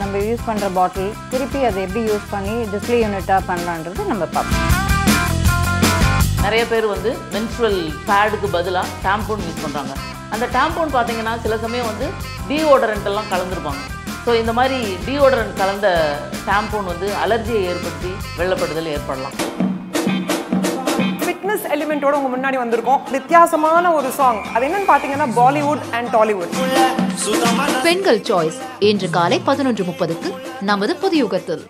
நம்ம யூஸ் பண்ணுற பாட்டில் திருப்பி அதை எப்படி யூஸ் பண்ணி டிஸ்பிளே யூனிட்டாக பண்ணலான்றது நம்ம பார்ப்போம். நிறைய பேர் வந்து மென்ஸ்ட்ரல் பேடுக்கு பதிலாக டேம்போன் யூஸ் பண்ணுறாங்க அந்த டாம்பூன் பார்த்தீங்கன்னா சில சமயம் வந்து டீஓடரண்ட் எல்லாம் கலந்துருப்பாங்க. ஸோ இந்த மாதிரி டீஓடரண்ட் கலந்த டாம்பூன் வந்து அலர்ஜியை ஏற்படுத்தி வெள்ளப்படுதல் ஏற்படலாம். எலிமெண்ட்டோட உங்க முன்னாடி வந்திருக்கோம். வித்தியாசமான ஒரு சாங் அது என்னன்னு பாத்தீங்கன்னா பாலிவுட் அண்ட் டாலிவுட் பெண்கள் சாய்ஸ் இன்று காலை பதினொன்று முப்பதுக்கு நமது புதியுகத்தில்.